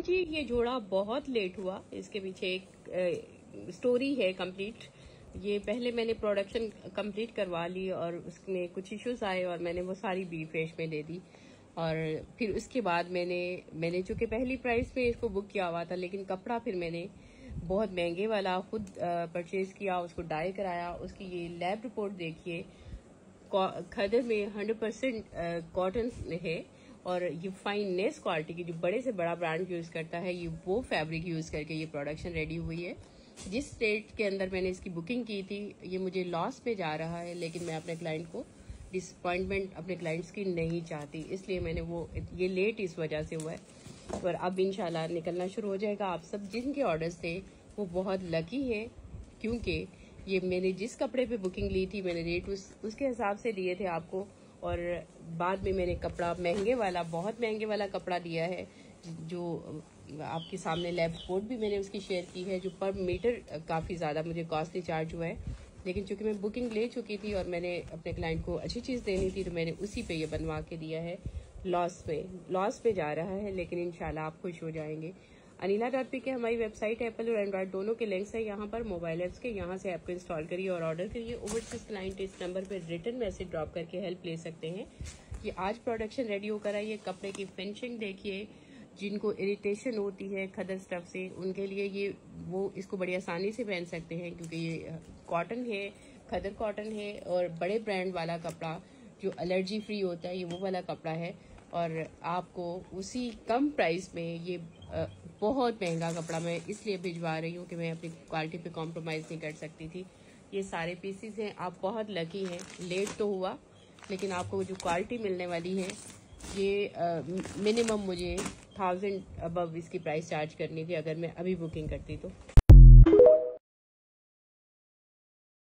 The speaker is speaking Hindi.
जी, ये जोड़ा बहुत लेट हुआ। इसके पीछे एक स्टोरी है कंप्लीट ये पहले मैंने प्रोडक्शन कंप्लीट करवा ली और उसमें कुछ इश्यूज़ आए और मैंने वो सारी बी फ्रेश में दे दी। और फिर उसके बाद मैंने मैंने चूँकि पहली प्राइस में इसको बुक किया हुआ था, लेकिन कपड़ा फिर मैंने बहुत महँगे वाला खुद परचेज किया, उसको डाई कराया। उसकी ये लैब रिपोर्ट देखिए खदर में हंड्रेड परसेंट कॉटन है। और ये फाइन नेस क्वालिटी की जो बड़े से बड़ा ब्रांड यूज़ करता है, ये वो फैब्रिक यूज़ करके ये प्रोडक्शन रेडी हुई है। जिस स्टेट के अंदर मैंने इसकी बुकिंग की थी, ये मुझे लॉस पे जा रहा है, लेकिन मैं अपने क्लाइंट को डिसअपॉइंटमेंट अपने क्लाइंट्स की नहीं चाहती। इसलिए मैंने वो, ये लेट इस वजह से हुआ है। पर अब इंशाल्लाह निकलना शुरू हो जाएगा। आप सब जिनके ऑर्डर्स थे, वो बहुत लकी है, क्योंकि ये मैंने जिस कपड़े पे बुकिंग ली थी, मैंने रेट उस, उसके हिसाब से दिए थे आपको। और बाद में मैंने कपड़ा, महँगे वाला, बहुत महँगे वाला कपड़ा दिया है, जो आपके सामने लैब कोड भी मैंने उसकी शेयर की है, जो पर मीटर काफ़ी ज़्यादा मुझे कॉस्टली चार्ज हुआ है। लेकिन चूँकि मैं बुकिंग ले चुकी थी और मैंने अपने क्लाइंट को अच्छी चीज़ देनी थी तो मैंने उसी पे ये बनवा के दिया है। लॉस पे लॉस पे जा रहा है, लेकिन इनशाला आप खुश हो जाएँगे। अनिला डॉट पी के हमारी वेबसाइट एप्पल और एंड्रॉइड दोनों के लिंक्स है। यहाँ पर मोबाइल ऐप्स के, यहाँ से ऐप को इंस्टॉल करिए और ऑर्डर करिए। ओवरसीज क्लाइंट इस नंबर पर रिटर्न मैसेज ड्रॉप करके हेल्प ले सकते हैं। ये आज प्रोडक्शन रेडी होकर आइए कपड़े की फिनिशिंग देखिए, जिनको इरिटेशन होती है खदर स्टफ़ से, उनके लिए ये, वो इसको बड़ी आसानी से पहन सकते हैं, क्योंकि ये कॉटन है, खदर कॉटन है और बड़े ब्रांड वाला कपड़ा, जो एलर्जी फ्री होता है, ये वो वाला कपड़ा है। और आपको उसी कम प्राइस में ये बहुत महँगा कपड़ा मैं इसलिए भिजवा रही हूँ कि मैं अपनी क्वालिटी पे कॉम्प्रोमाइज़ नहीं कर सकती थी। ये सारे पीसीस हैं, आप बहुत लकी हैं। लेट तो हुआ, लेकिन आपको जो क्वालिटी मिलने वाली है, ये मिनिमम मुझे थाउज़ेंड अबव इसकी प्राइस चार्ज करनी थी अगर मैं अभी बुकिंग करती तो।